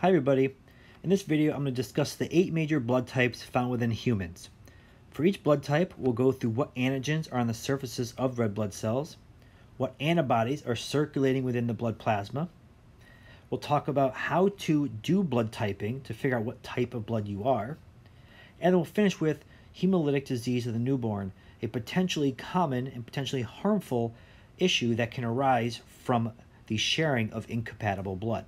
Hi everybody. In this video I'm going to discuss the eight major blood types found within humans. For each blood type we'll go through what antigens are on the surfaces of red blood cells, what antibodies are circulating within the blood plasma. We'll talk about how to do blood typing to figure out what type of blood you are. And we'll finish with hemolytic disease of the newborn, a potentially common and potentially harmful issue that can arise from the sharing of incompatible blood.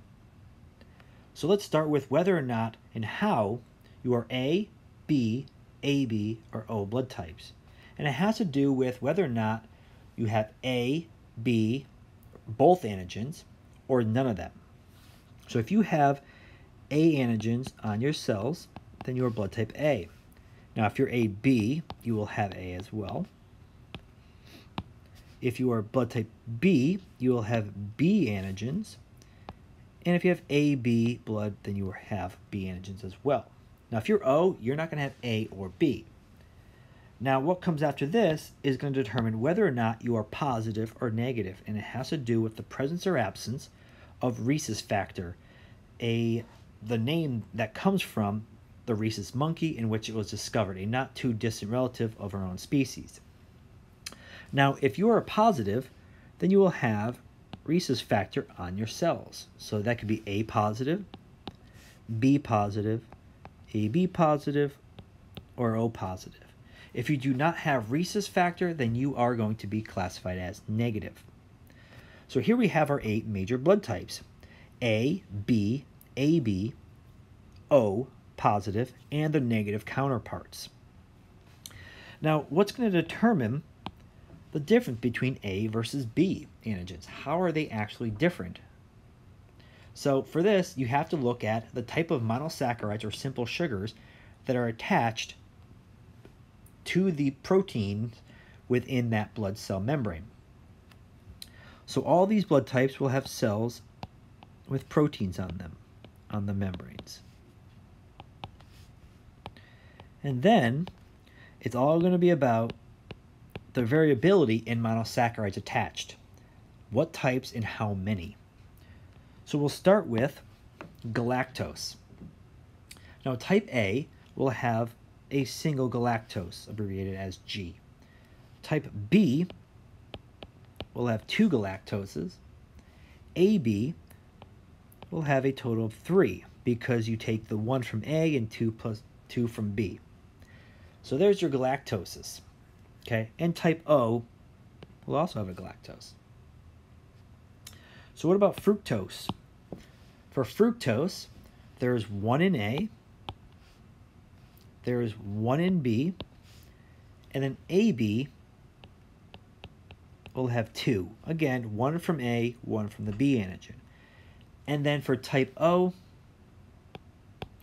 So let's start with whether or not and how you are A, B, AB, or O blood types. And it has to do with whether or not you have A, B, both antigens, or none of them. So if you have A antigens on your cells, then you are blood type A. Now if you're AB, you will have A as well. If you are blood type B, you will have B antigens. And if you have AB blood, then you will have B antigens as well. Now, if you're O, you're not going to have A or B. Now, what comes after this is going to determine whether or not you are positive or negative, and it has to do with the presence or absence of rhesus factor, a the name that comes from the rhesus monkey in which it was discovered, a not too distant relative of our own species. Now, if you are a positive, then you will have rhesus factor on your cells. So that could be A positive, B positive, AB positive, or O positive. If you do not have rhesus factor, then you are going to be classified as negative. So here we have our eight major blood types. A, B, AB, O, positive, and the negative counterparts. Now, what's going to determine the difference between A versus B antigens. How are they actually different? So for this, you have to look at the type of monosaccharides or simple sugars that are attached to the proteins within that blood cell membrane. So all these blood types will have cells with proteins on them, on the membranes. And then it's all going to be about the variability in monosaccharides attached. What types and how many? So we'll start with galactose. Now type A will have a single galactose, abbreviated as G. Type B will have two galactoses. AB will have a total of three because you take the one from A and two plus two from B. So there's your galactoses. Okay, and type O will also have a galactose. So what about fructose? For fructose, there's one in A, there is one in B, and then AB will have two. Again, one from A, one from the B antigen. And then for type O,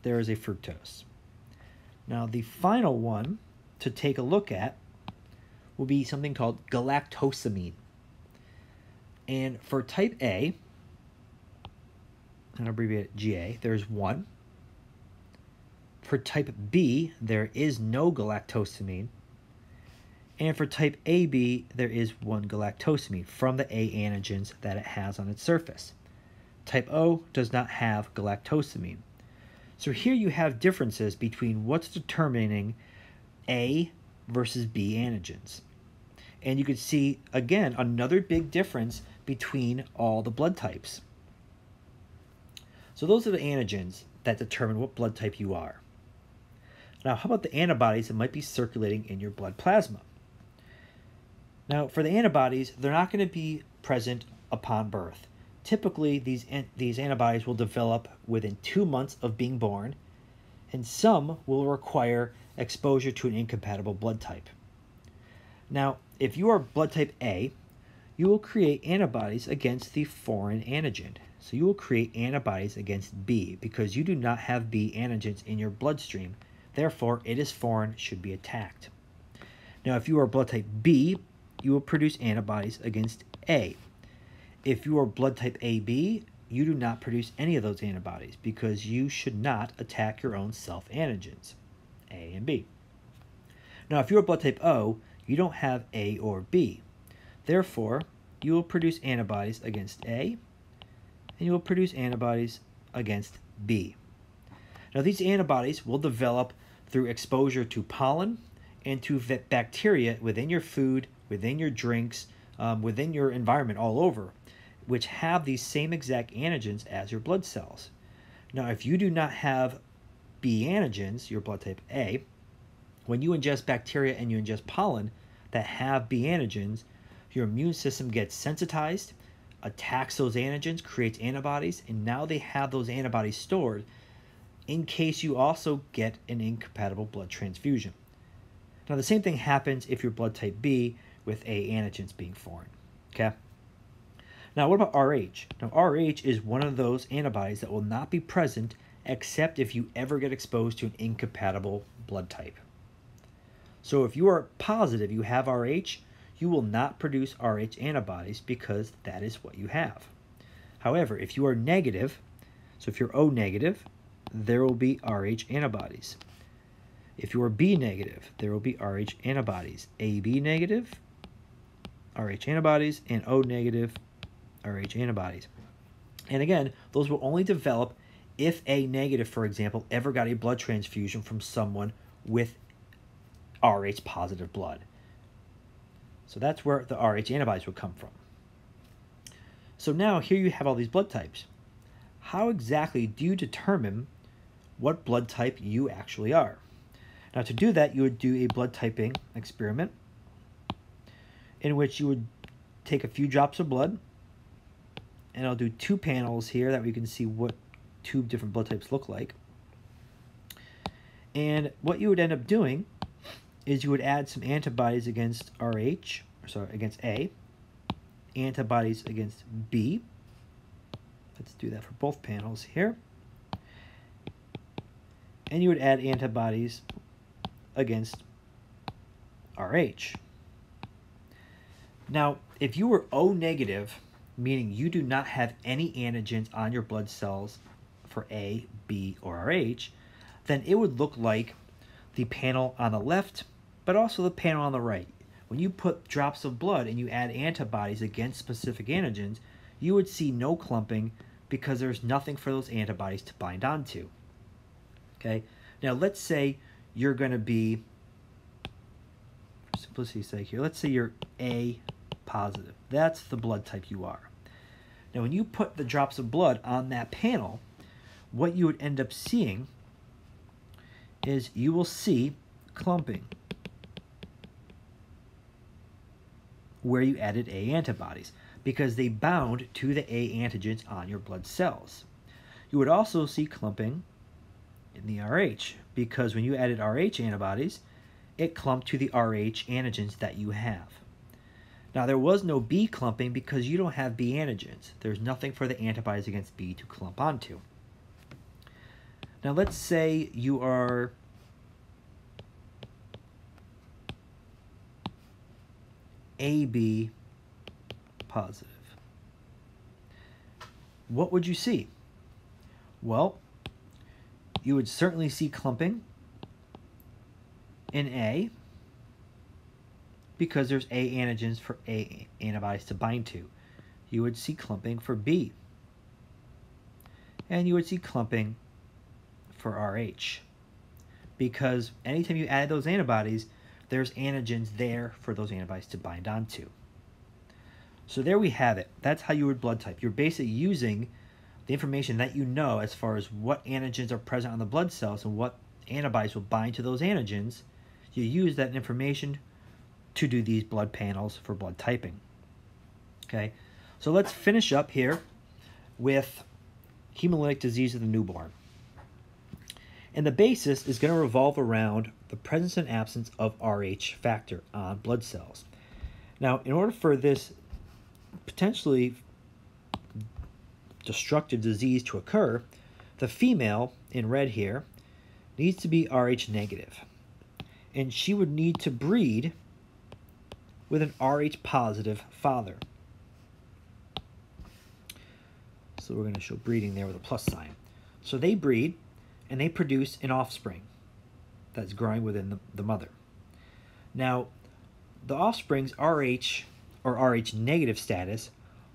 there is a fructose. Now the final one to take a look at will be something called galactosamine. And for type A, and I'll abbreviate it GA, there's one. For type B, there is no galactosamine. And for type AB, there is one galactosamine from the A antigens that it has on its surface. Type O does not have galactosamine. So here you have differences between what's determining A versus B antigens. And you can see, again, another big difference between all the blood types. So those are the antigens that determine what blood type you are. Now, how about the antibodies that might be circulating in your blood plasma? Now, for the antibodies, they're not going to be present upon birth. Typically, these, these antibodies will develop within two months of being born, and some will require exposure to an incompatible blood type. Now, if you are blood type A, you will create antibodies against the foreign antigen. So you will create antibodies against B because you do not have B antigens in your bloodstream. Therefore, it is foreign, should be attacked. Now, if you are blood type B, you will produce antibodies against A. If you are blood type AB, you do not produce any of those antibodies because you should not attack your own self antigens, A and B. Now, if you are blood type O, you don't have A or B. Therefore, you will produce antibodies against A, and you will produce antibodies against B. Now, these antibodies will develop through exposure to pollen and to bacteria within your food, within your drinks, um, within your environment all over, which have these same exact antigens as your blood cells. Now, if you do not have B antigens, your blood type A, when you ingest bacteria and you ingest pollen that have B antigens, your immune system gets sensitized, attacks those antigens, creates antibodies, and now they have those antibodies stored in case you also get an incompatible blood transfusion. Now, the same thing happens if you're blood type B with A antigens being foreign. Okay? Now, what about Rh? Now, Rh is one of those antibodies that will not be present except if you ever get exposed to an incompatible blood type. So, if you are positive you have Rh, you will not produce Rh antibodies because that is what you have. However, if you are negative, so if you're O negative, there will be Rh antibodies. If you are B negative, there will be Rh antibodies. AB negative, Rh antibodies, and O negative, Rh antibodies. And again, those will only develop if A negative, for example, ever got a blood transfusion from someone with Rh positive blood. So that's where the Rh antibodies would come from. So now here you have all these blood types. How exactly do you determine what blood type you actually are? Now to do that, you would do a blood typing experiment in which you would take a few drops of blood and I'll do two panels here that we can see what two different blood types look like. And what you would end up doing is you would add some antibodies against RH, sorry, against A, antibodies against B. Let's do that for both panels here. And you would add antibodies against RH. Now, if you were O negative, meaning you do not have any antigens on your blood cells for A, B, or RH, then it would look like the panel on the left, but also the panel on the right. When you put drops of blood and you add antibodies against specific antigens, you would see no clumping because there's nothing for those antibodies to bind onto. Okay, now let's say you're going to be, for simplicity's sake here, let's say you're A positive. That's the blood type you are. Now, when you put the drops of blood on that panel, what you would end up seeing is you will see clumping where you added A antibodies because they bound to the A antigens on your blood cells. You would also see clumping in the RH because when you added Rh antibodies, it clumped to the Rh antigens that you have. Now, there was no B clumping because you don't have B antigens. There's nothing for the antibodies against B to clump onto. Now, let's say you are AB positive. What would you see? Well, you would certainly see clumping in A because there's A antigens for A antibodies to bind to. You would see clumping for B. And you would see clumping for RH. Because anytime you add those antibodies, there's antigens there for those antibodies to bind onto. So there we have it. That's how you would blood type. You're basically using the information that you know as far as what antigens are present on the blood cells and what antibodies will bind to those antigens. You use that information to do these blood panels for blood typing. Okay, so let's finish up here with hemolytic disease of the newborn. And the basis is going to revolve around the presence and absence of Rh factor on blood cells. Now, in order for this potentially destructive disease to occur, the female in red here needs to be Rh negative. And she would need to breed with an Rh positive father. So we're going to show breeding there with a plus sign. So they breed and they produce an offspring that's growing within the, the mother. Now, the offspring's Rh or Rh negative status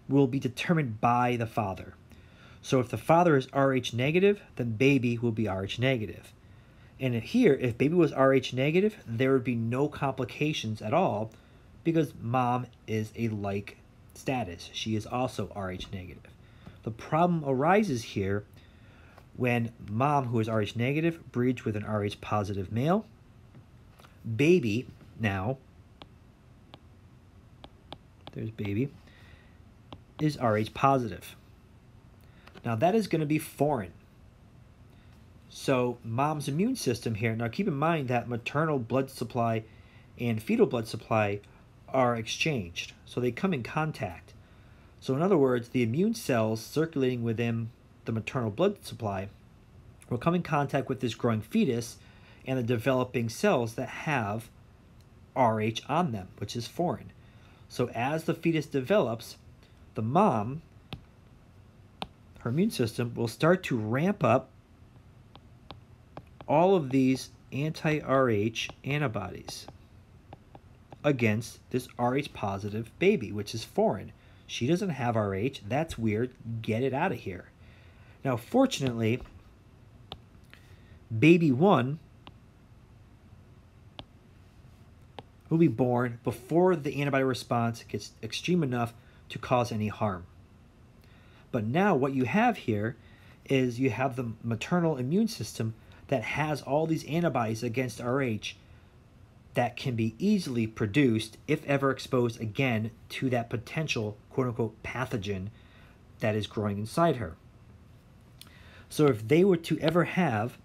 will be determined by the father. So if the father is Rh negative, then baby will be Rh negative. And here, if baby was Rh negative, there would be no complications at all because mom is a like status. She is also Rh negative. The problem arises here when mom, who is Rh negative, breeds with an Rh positive male. Baby now, there's baby, is Rh positive. Now that is going to be foreign. So mom's immune system here, now keep in mind that maternal blood supply and fetal blood supply are exchanged. So they come in contact. So in other words, the immune cells circulating within the maternal blood supply will come in contact with this growing fetus and the developing cells that have Rh on them, which is foreign. So as the fetus develops, the mom, her immune system, will start to ramp up all of these anti-Rh antibodies against this Rh positive baby, which is foreign. She doesn't have Rh. That's weird. Get it out of here. Now, fortunately, baby one will be born before the antibody response gets extreme enough to cause any harm. But now what you have here is you have the maternal immune system that has all these antibodies against Rh that can be easily produced if ever exposed again to that potential quote unquote pathogen that is growing inside her. So if they were to ever have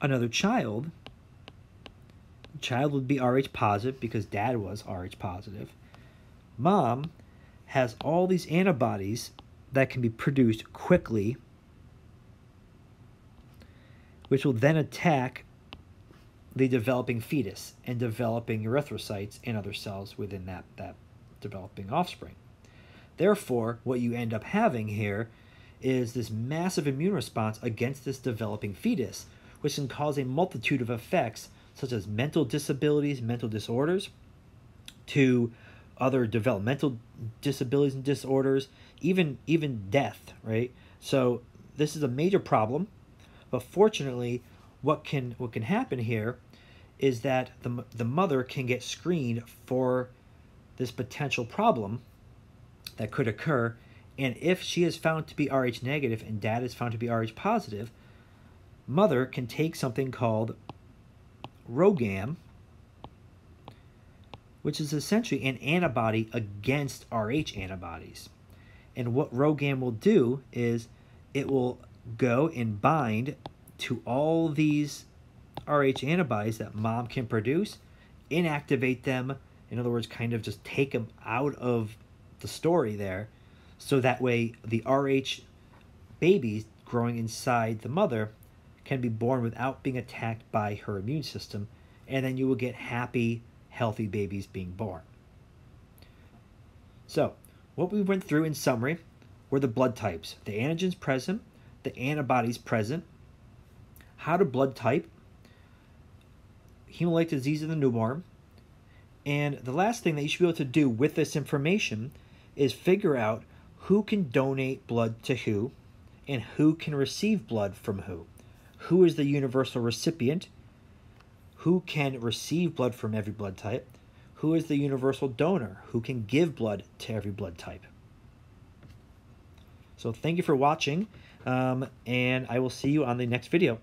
another child, child would be Rh positive because dad was Rh positive. Mom has all these antibodies that can be produced quickly, which will then attack the developing fetus and developing erythrocytes and other cells within that, that developing offspring. Therefore, what you end up having here is this massive immune response against this developing fetus, which can cause a multitude of effects such as mental disabilities, mental disorders, to other developmental disabilities and disorders, even even death, right? So this is a major problem, but fortunately, what can what can happen here is that the, the mother can get screened for this potential problem that could occur. And if she is found to be Rh negative and dad is found to be Rh positive, mother can take something called RhoGAM, which is essentially an antibody against Rh antibodies. And what RhoGAM will do is it will go and bind to all these Rh antibodies that mom can produce, inactivate them, in other words, kind of just take them out of the story there, so that way the Rh babies growing inside the mother can be born without being attacked by her immune system, and then you will get happy, healthy babies being born. So, what we went through in summary were the blood types the antigens present, the antibodies present, how to blood type, hemolytic disease in the newborn. And the last thing that you should be able to do with this information is figure out who can donate blood to who and who can receive blood from who. Who is the universal recipient? Who can receive blood from every blood type? Who is the universal donor? Who can give blood to every blood type? So thank you for watching, um, and I will see you on the next video.